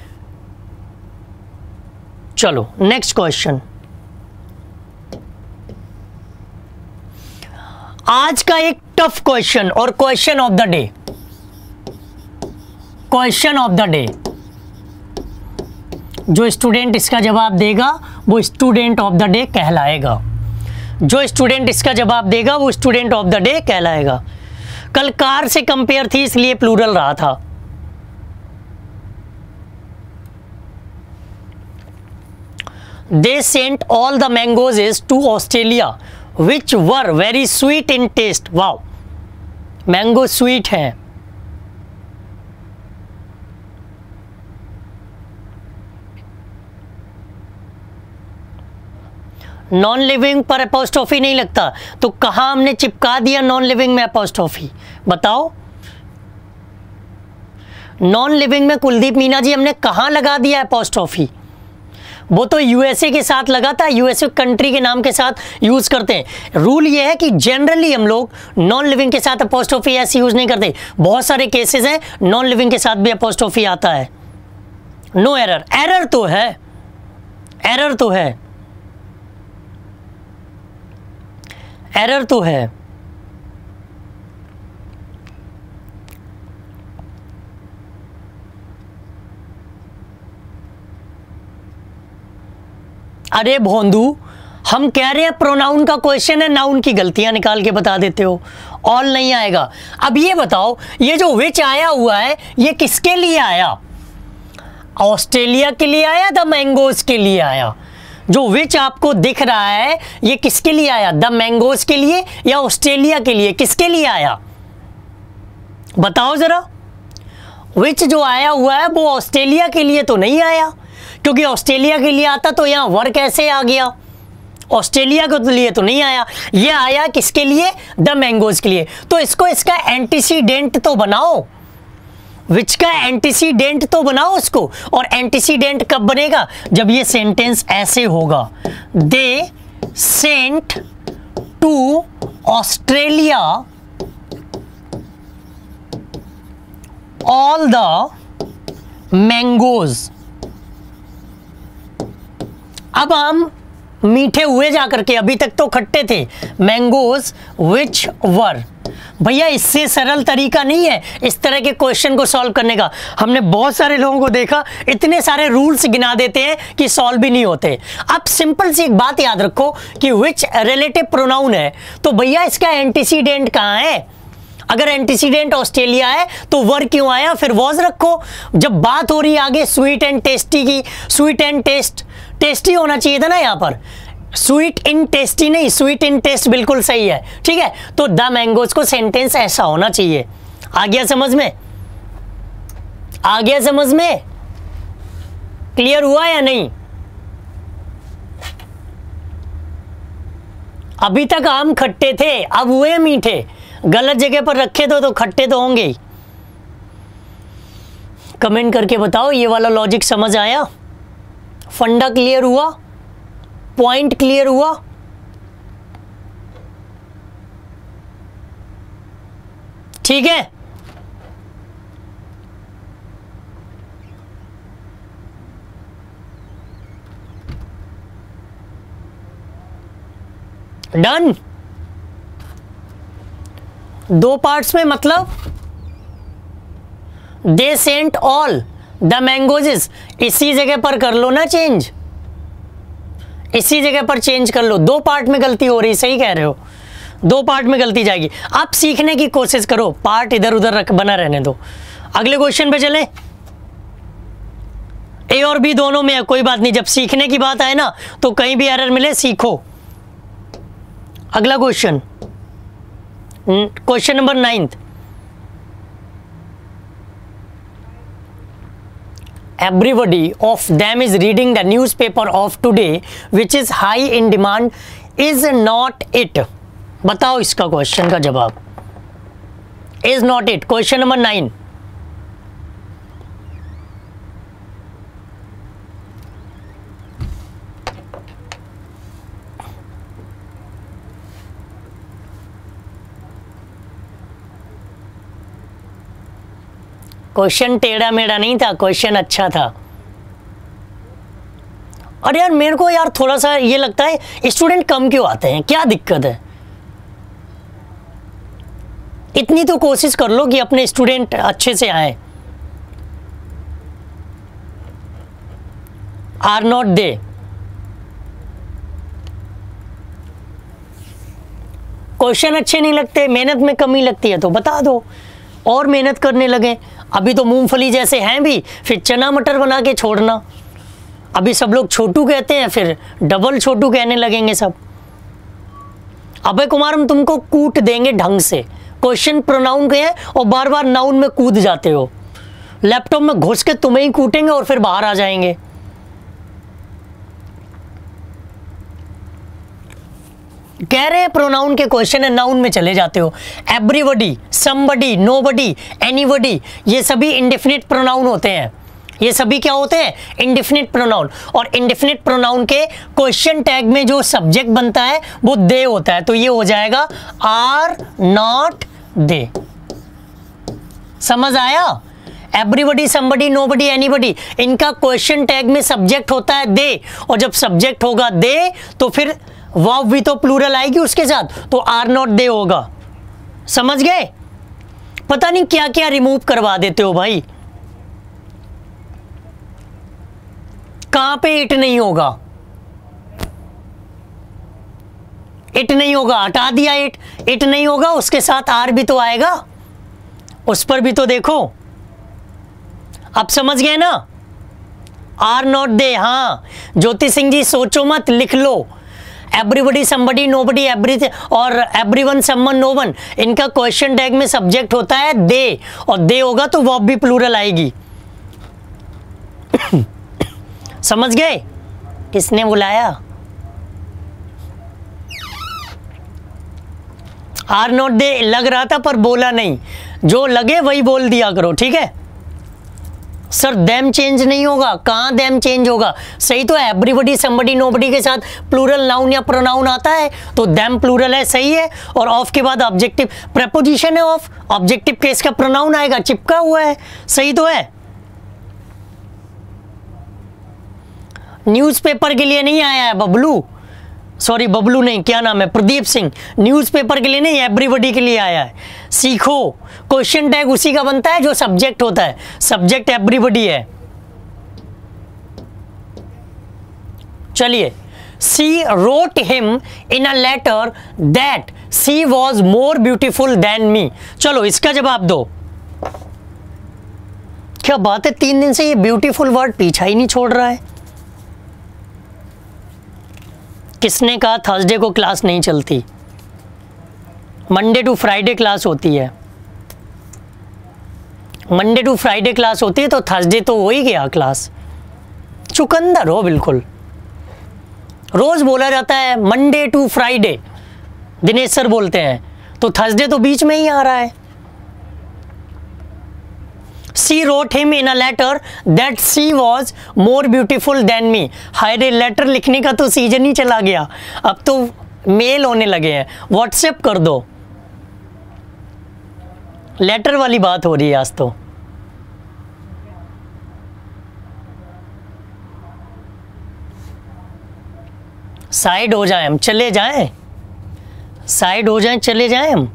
चलो नेक्स्ट क्वेश्चन आज का एक टफ क्वेश्चन और question of the day question of the day जो स्टूडेंट इसका जवाब देगा, वो स्टूडेंट ऑफ़ द डे कहलाएगा. जो स्टूडेंट इसका जवाब देगा, वो स्टूडेंट ऑफ़ द डे कहलाएगा. कल कार से कंपेयर थी, इसलिए प्लूरल रहा था. They sent all the mangoes to Australia, which were very sweet in taste. Wow. Mango sweet है नॉन लिविंग पर अपोस्टॉफी नहीं लगता। तो कहा हमने चिपका दिया नॉन लिविंग में अपोस्टॉफी बताओ। नॉन लिविंग में कुलदीप मीना जी, हमने कहा लगा दिया अपोस्टॉफी वो तो यूएसए के साथ लगा था यूएसए कंट्री के नाम के साथ यूज़ करते हैं। रूल ये है कि जनरली हम लोग नॉन लिविंग के साथ अपोस्टोफी ऐसे यूज़ नहीं करते। बहुत सारे केसेस हैं नॉन लिविंग के साथ भी अपोस्टोफी आता है। नो एरर एरर तो है। एरर तो है। एरर तो है। अरे भोंदू, हम कह रहे हैं प्रोनाउन का क्वेश्चन है नाउन की गलतियाँ निकाल के बता देते हो। ऑल नहीं आएगा। अब ये बताओ, ये जो विच आया हुआ है, ये किसके लिए आया? ऑस्ट्रेलिया के लिए आया द मैंगोज के लिए आया? जो विच आपको दिख रहा है, ये किसके लिए आया? द मैंगोज के लिए या ऑस्ट्रेलिया के लिए? किसके लिए आया? बताओ जरा। विच जो आया हुआ है, वो ऑस्ट्रेलिया के लिए तो नहीं आया। क्योंकि ऑस्ट्रेलिया के लिए आता तो यहाँ वर्क कैसे आ गया? ऑस्ट्रेलिया के लिए तो नहीं आया। ये आया किसके लिए? द मैंगोज के लिए। तो इसको इसका एंटीसीडेंट तो बनाओ। विच का एंटीसीडेंट तो बनाओ उसको और एंटीसीडेंट कब बनेगा? जब ये सेंटेंस ऐसे होगा। They sent to Australia all the mangoes. अब हम मीठे हुए जा करके अभी तक तो खट्टे थे। मैंगोज विच वर भैया, इससे सरल तरीका नहीं है इस तरह के क्वेश्चन को सॉल्व करने का। हमने बहुत सारे लोगों को देखा, इतने सारे रूल्स गिना देते हैं कि सॉल्व भी नहीं होते। अब सिंपल सी एक बात याद रखो कि विच रिलेटिव प्रोनाउन है? तो भैया, इसका एंटीसीडेंट कहाँ है? अगर एंटीसीडेंट ऑस्ट्रेलिया है तो वर क्यों आया? फिर वॉज़ रखो। जब बात हो रही है आगे स्वीट एंड टेस्टी की स्वीट एंड टेस्ट टेस्टी होना चाहिए था ना यहाँ पर। स्वीट इन टेस्टी नहीं स्वीट इन टेस्ट बिल्कुल सही है। ठीक है? तो द मैंगोज को सेंटेंस ऐसा होना चाहिए। आ गया समझ में? आ गया समझ में? क्लियर हुआ या नहीं? अभी तक आम खट्टे थे, अब हुए मीठे। गलत जगह पर रखे तो तो खट्टे तो होंगे कमेंट करके बताओ, ये वाला लॉजिक समझ आया? फंडा क्लियर हुआ, पॉइंट क्लियर हुआ। ठीक है? डन दो पार्ट्स में मतलब they sent all the mangoes इसी जगह पर कर लो ना चेंज इसी जगह पर चेंज कर लो. दो पार्ट में गलती हो रही, सही कह रहे हो. दो पार्ट में गलती जाएगी. आप सीखने की कोशिश करो. पार्ट इधर उधर रख, बना रहने दो. अगले क्वेश्चन पे चले. ए और बी दोनों में है, कोई बात नहीं. जब सीखने की बात आए ना तो कहीं भी एरर मिले, सीखो. अगला question question number ninth everybody of them is reading the newspaper of today which is high in demand is not it बताओ इसका क्वेश्चन का जवाब is not it question number nine question टेढ़ा मेढ़ा नहीं था, क्वेश्चन अच्छा था। और यार, मेरे को यार थोड़ा सा ये लगता है, स्टूडेंट कम क्यों आते हैं? क्या दिक्कत है? इतनी तो कोशिश कर लो कि अपने स्टूडेंट अच्छे से आए। Are not they. क्वेश्चन अच्छे नहीं लगते, मेहनत में कमी लगती है तो बता दो। और मेहनत करने लगे अभी तो मूंगफली जैसे हैं भी, फिर चना मटर बना के छोड़ना। अभी सब लोग छोटू कहते हैं, फिर डबल छोटू कहने लगेंगे सब। अभय कुमार, हम तुमको कूट देंगे ढंग से। क्वेश्चन प्रोनाउन के हैं और बार बार नाउन में कूद जाते हो। लैपटॉप में घुस के तुम्हें ही कूटेंगे और फिर बाहर आ जाएँगे। कह रहे हैं प्रोनाउन के क्वेश्चन है नाउन में चले जाते हो। एवरीबडी समबडी नोबडी एनीबडी ये सभी इंडेफिनिट प्रोनाउन होते हैं। ये सभी क्या होते हैं? इंडेफिनिट प्रोनाउन और इंडेफिनिट प्रोनाउन के क्वेश्चन टैग में जो सब्जेक्ट बनता है, वो दे होता है। तो ये हो जाएगा आर नॉट दे समझ आया? Everybody somebody no nobody anybody इनका क्वेश्चन टैग में सब्जेक्ट होता है दे। और जब सब्जेक्ट होगा दे तो फिर वाव भी तो प्लूरल आएगी उसके साथ तो आर नॉट दे होगा। समझ गए? पता नहीं क्या क्या रिमूव करवा देते हो भाई। कहाँ पे इट नहीं होगा? इट नहीं होगा, हटा दिया इट इट नहीं होगा, उसके साथ आर भी तो आएगा। उस पर भी तो देखो। अब समझ गए ना? आर नॉट दे हाँ। ज्योति सिंह जी, सोचो मत, लिख लो। एवरीबडी समबडी नोबडी एवरी और everyone someone no one इनका क्वेश्चन टैग में सब्जेक्ट होता है दे और दे होगा तो वॉब भी प्लूरल आएगी। *coughs* समझ गए? किसने बुलाया? आर नॉट दे, लग रहा था पर बोला नहीं। जो लगे वही बोल दिया करो, ठीक है? सर दैम चेंज नहीं होगा। कहाँ दैम चेंज होगा? सही तो है एवरीबडी समबडी नोबडी के साथ प्लूरल नाउन या प्रोनाउन आता है तो दैम प्लूरल है, सही है। और ऑफ़ के बाद ऑब्जेक्टिव प्रपोजिशन है ऑफ़ ऑब्जेक्टिव केस का प्रोनाउन आएगा, चिपका हुआ है। सही तो है। न्यूज़पेपर के लिए नहीं आया है, बबलू। सॉरी बबलू नहीं, क्या नाम है? प्रदीप सिंह न्यूज़पेपर के लिए नहीं एवरीबडी के लिए आया है। सीखो क्वेश्चन टैग उसी का बनता है जो सब्जेक्ट होता है। सब्जेक्ट एवरीबडी है। चलिए she wrote him in a letter that she was more beautiful than me चलो, इसका जवाब दो। क्या बात है? तीन दिन से ये ब्यूटीफुल वर्ड पीछा ही नहीं छोड़ रहा है। किसने कहा थर्सडे को क्लास नहीं चलती? मंडे टू फ्राइडे क्लास होती है। मंडे टू फ्राइडे क्लास होती है तो थर्सडे तो हो ही गया क्लास चुकंदर हो बिल्कुल। रोज बोला जाता है Monday to Friday Dinesh sir बोलते हैं तो थर्सडे तो बीच में ही आ रहा है। She wrote him in a letter that she was more beautiful than me हायरे letter लिखने का तो सीज़न ही चला गया। अब तो मेल होने लगे हैं। व्हाट्सएप कर दो। लेटर वाली बात हो रही है आज तो। साइड हो जाए हम, चले जाएँ? साइड हो जाएँ, चले जाएँ हम?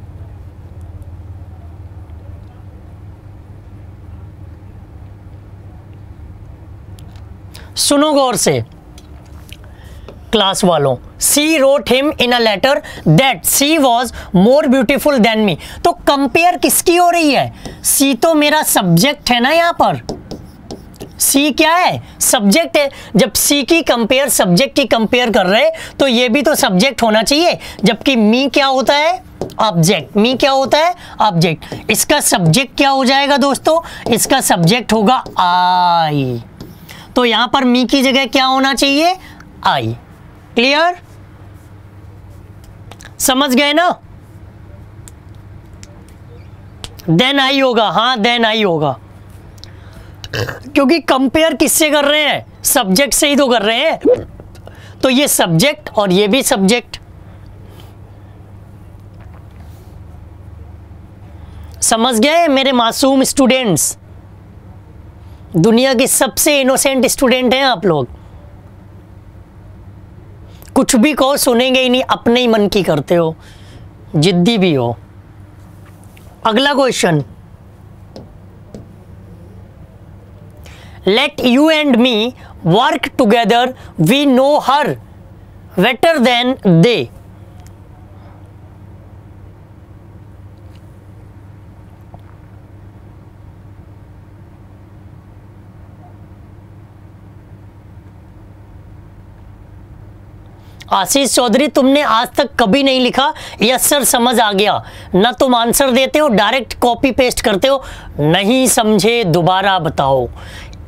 सुनो गौर से। क्लास वालों she wrote him in a letter that she was more beautiful than me तो कंपेयर किसकी हो रही है? सी तो मेरा सब्जेक्ट है ना यहाँ पर। सी क्या है? सब्जेक्ट है। जब सी की कंपेयर सब्जेक्ट की कंपेयर कर रहे तो ये भी तो सब्जेक्ट होना चाहिए। जबकि मी क्या होता है? ऑब्जेक्ट मी क्या होता है? ऑब्जेक्ट इसका सब्जेक्ट क्या हो जाएगा दोस्तों? इसका सब्जेक्ट होगा आई तो यहाँ पर मी की जगह क्या होना चाहिए? आई क्लियर समझ गए ना? देन आई होगा। हाँ देन आई होगा। क्योंकि कंपेयर किससे कर रहे हैं? सब्जेक्ट से ही तो कर रहे हैं। तो ये सब्जेक्ट और ये भी सब्जेक्ट समझ गए मेरे मासूम स्टूडेंट्स दुनिया के सबसे इनोसेंट स्टूडेंट हैं आप लोग। कुछ भी कहो, सुनेंगे ही नहीं, अपने ही मन की करते हो। जिद्दी भी हो। अगला question let you and me work together. We know her better than they. Ashish Chaudhary, तुमने आज तक कभी नहीं लिखा। यस, सर, समझ आ गया। ना तुम आंसर देते हो, डायरेक्ट कॉपी पेस्ट करते हो। नहीं समझे, दोबारा बताओ।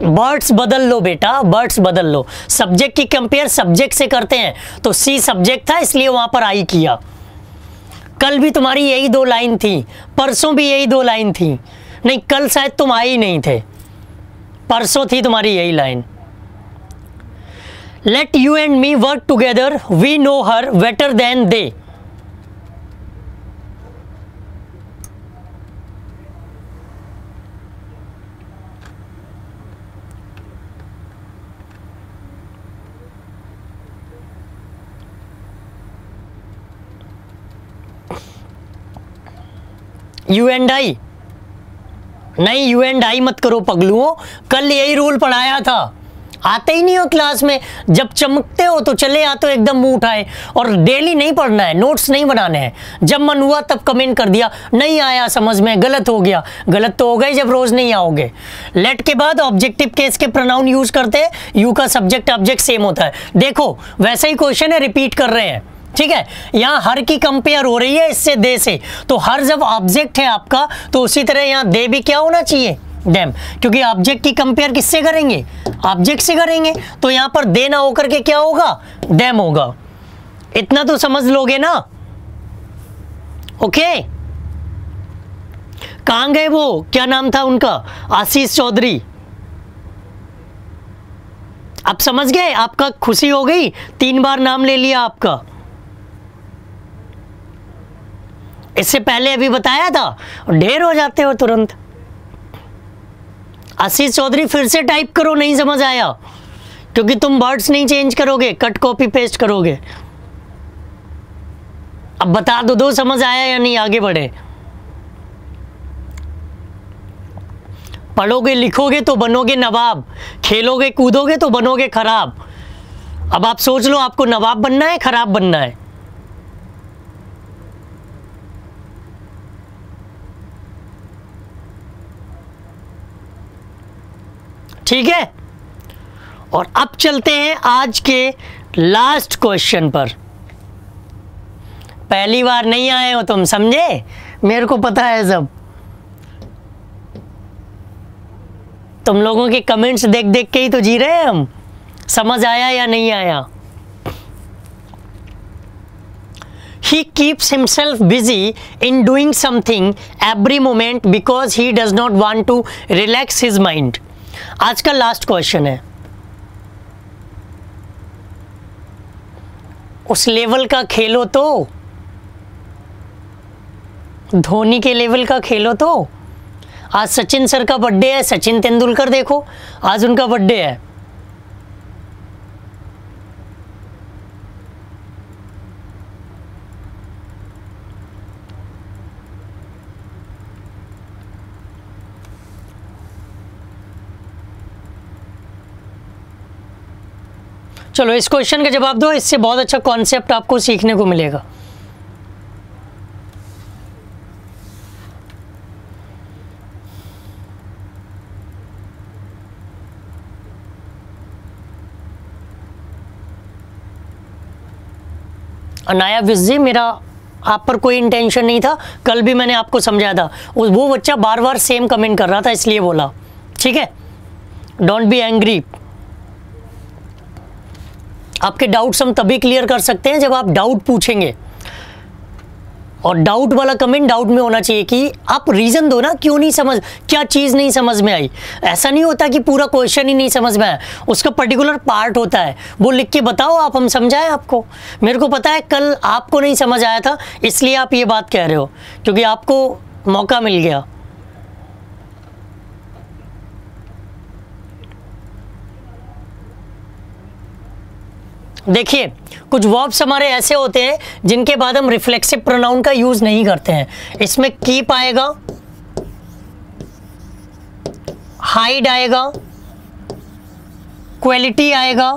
बर्ड्स बदल लो बेटा बर्ड्स बदल लो। सब्जेक्ट की कंपेयर सब्जेक्ट से करते हैं। तो सी सब्जेक्ट था, इसलिए वहाँ पर आई किया। कल भी तुम्हारी यही दो लाइन थी, परसों भी यही दो लाइन थी। नहीं, कल शायद तुम आई नहीं थे। परसों थी तुम्हारी यही line. Let you and me work together we know her better than they you and I नहीं यू एंड आई मत करो पगलुओं. कल यही रूल पढ़ाया था. आते ही नहीं हो क्लास में। जब चमकते हो तो चले आते हो एकदम मुँह उठाए। और डेली नहीं पढ़ना है नोट्स नहीं बनाने हैं। जब मन हुआ तब कमेंट कर दिया, नहीं आया समझ में, गलत हो गया। गलत तो हो गए जब रोज नहीं आओगे। लेट के बाद ऑब्जेक्टिव केस के प्रोनाउन यूज़ करते हैं। यू का सब्जेक्ट ऑब्जेक्ट सेम होता है। देखो, वैसा ही क्वेश्चन है रिपीट कर रहे हैं। ठीक है? यहाँ हर की कंपेयर हो रही है इससे, दे से। तो हर जब ऑब्जेक्ट है आपका तो उसी तरह यहाँ दे भी क्या होना चाहिए? डैम। क्योंकि ऑब्जेक्ट की कंपेयर किससे करेंगे? ऑब्जेक्ट से करेंगे। तो यहाँ पर दे ना होकर के क्या होगा? डैम होगा। इतना तो समझ लोगे ना? ओके कहाँ गए वो? क्या नाम था उनका? आशीष चौधरी। आप समझ गए? आपका खुशी हो गई? तीन बार नाम ले लिया आपका। इससे पहले अभी बताया था? ढेर हो जाते हो तुरंत। आशीष चौधरी फिर से टाइप करो, नहीं समझ आया। क्योंकि तुम वर्ड्स नहीं चेंज करोगे कट कॉपी पेस्ट करोगे। अब बता दो दो समझ आया या नहीं, आगे बढ़े। पढ़ोगे, लिखोगे तो बनोगे नवाब, खेलोगे, कूदोगे तो बनोगे खराब। अब आप सोच लो, आपको नवाब बनना है, खराब बनना है। ठीक है? और अब चलते हैं आज के लास्ट क्वेश्चन पर। पहली बार नहीं आए हो तुम, समझे? मेरे को पता है सब। तुम लोगों के कमेंट्स देख देख के ही तो जी रहे हैं हम। समझ आया या नहीं आया? He keeps himself busy in doing something every moment because he does not want to relax his mind आज का लास्ट क्वेश्चन है। उस लेवल का खेलो तो? धोनी के लेवल का खेलो तो? आज सचिन सर का बर्थडे है, सचिन तेंदुलकर देखो, आज उनका बर्थडे है। चलो, इस क्वेश्चन का जवाब दो, इससे बहुत अच्छा कॉन्सेप्ट आपको सीखने को मिलेगा। अनाया विज मेरा आप पर कोई इंटेंशन नहीं था। कल भी मैंने आपको समझाया था। वो बच्चा बार बार सेम कमेंट कर रहा था, इसलिए बोला। ठीक है? डोंट बी एंग्री आपके डाउट्स हम तभी क्लियर कर सकते हैं जब आप डाउट पूछेंगे। और डाउट वाला कमेंट डाउट में होना चाहिए कि आप रीज़न दो ना, क्यों नहीं समझ, क्या चीज़ नहीं समझ में आई? ऐसा नहीं होता कि पूरा क्वेश्चन ही नहीं समझ में आया। उसका पर्टिकुलर पार्ट होता है। वो लिख के बताओ आप, हम समझाएँ आपको। मेरे को पता है कल आपको नहीं समझ आया था, इसलिए आप ये बात कह रहे हो, क्योंकि आपको मौका मिल गया। देखिए, कुछ वर्ब्स हमारे ऐसे होते हैं जिनके बाद हम रिफ्लेक्सिव प्रोनाउन का यूज़ नहीं करते हैं। इसमें कीप आएगा हाइड आएगा क्वालिटी आएगा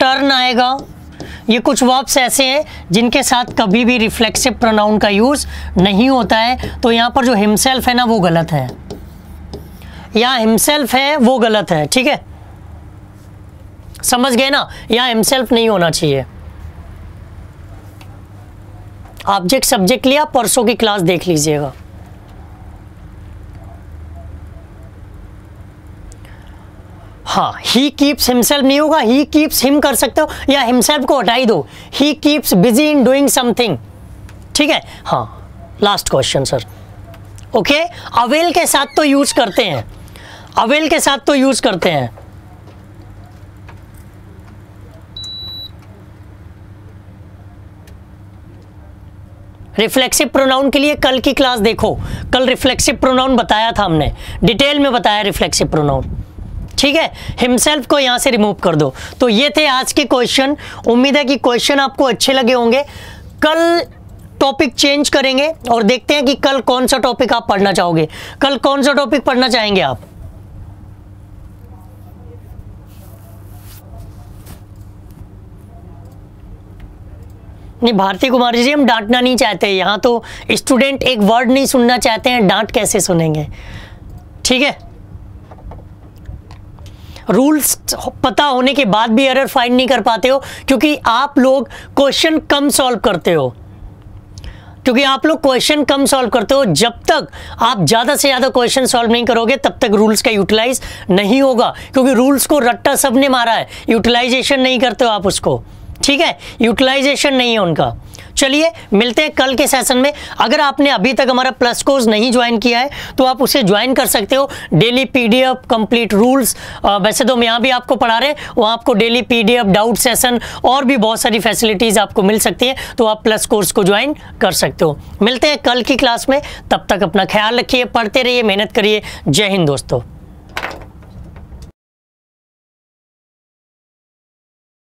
टर्न आएगा। ये कुछ वर्ब्स ऐसे हैं जिनके साथ कभी भी रिफ्लेक्सिव प्रोनाउन का यूज़ नहीं होता है। तो यहाँ पर जो हिमसेल्फ है ना, वो गलत है। यहाँ हिमसेल्फ है, वो गलत है, ठीक है? समझ गए ना? यहाँ हिमसेल्फ नहीं होना चाहिए। ऑब्जेक्ट सब्जेक्ट लिया, परसों की क्लास देख लीजिएगा। हाँ ही कीप्स हिमसेल्फ नहीं होगा ही कीप्स हिम कर सकते हो, या हिमसेल्फ को हटाई दो। He keeps busy in doing something ठीक है? हाँ last question sir okay avail के साथ तो यूज़ करते हैं। अवेल के साथ तो यूज़ करते हैं। रिफ्लेक्सिव प्रोनाउन के लिए कल की क्लास देखो। कल रिफ्लेक्सिव प्रोनाउन बताया था हमने। डिटेल में बताया रिफ्लेक्सिव प्रोनाउन ठीक है? हिमसेल्फ को यहाँ से रिमूव कर दो। तो ये थे आज के क्वेश्चन उम्मीद है कि क्वेश्चन आपको अच्छे लगे होंगे। कल टॉपिक चेंज करेंगे और देखते हैं कि कल कौन सा टॉपिक आप पढ़ना चाहोगे। कल कौन सा टॉपिक पढ़ना चाहेंगे आप? नहीं भारती कुमारी जी, हम डांटना नहीं चाहते। यहाँ तो स्टूडेंट एक वर्ड नहीं सुनना चाहते हैं, डांट कैसे सुनेंगे? ठीक है? रूल्स पता होने के बाद भी एरर फाइंड नहीं कर पाते हो, क्योंकि आप लोग क्वेश्चन कम सॉल्व करते हो। क्योंकि आप लोग क्वेश्चन कम सॉल्व करते हो, जब तक आप ज़्यादा से ज़्यादा क्वेश्चन सॉल्व नहीं करोगे, तब तक रूल्स का यूटिलाइज नहीं होगा। क्योंकि रूल्स को रट्टा सबने मारा है यूटिलाइजेशन नहीं करते हो आप उसको। ठीक है? यूटिलाइजेशन नहीं है उनका। चलिए, मिलते हैं कल के सेशन में। अगर आपने अभी तक हमारा प्लस कोर्स नहीं ज्वाइन किया है तो आप उसे ज्वाइन कर सकते हो। डेली पीडीएफ कंप्लीट रूल्स वैसे तो हम यहाँ भी आपको पढ़ा रहे हैं। वहाँ आपको डेली पीडीएफ डाउट सेशन और भी बहुत सारी फैसिलिटीज़ आपको मिल सकती है। तो आप प्लस कोर्स को ज्वाइन कर सकते हो। मिलते हैं कल की क्लास में। तब तक अपना ख्याल रखिए, पढ़ते रहिए, मेहनत करिए। जय हिंद दोस्तों।